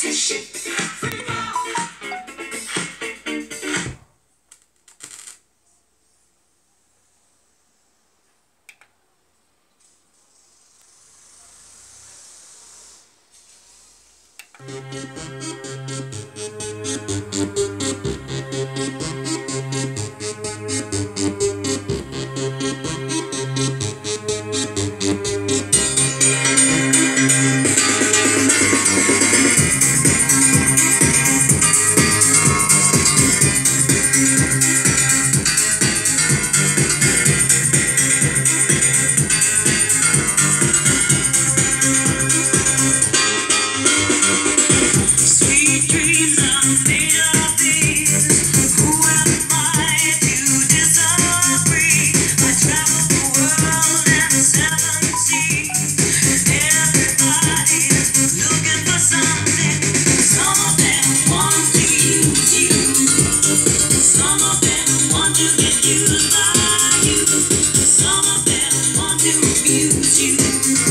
Freak out. Thank you you